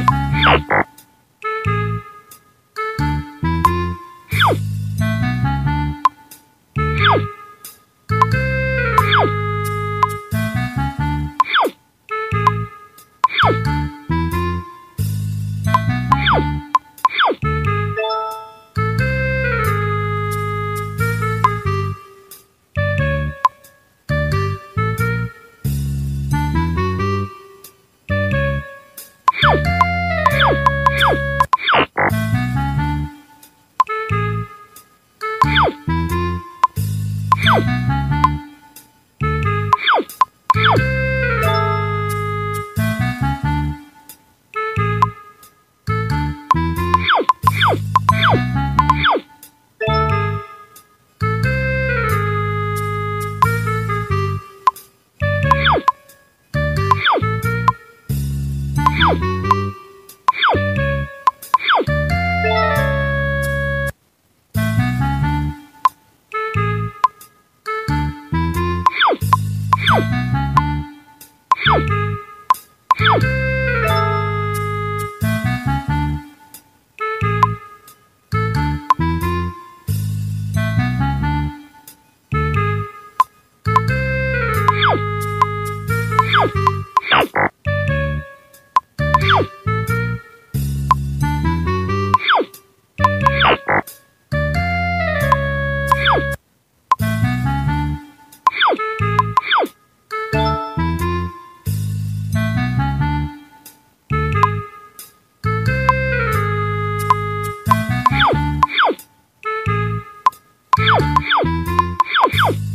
Oh, Oh!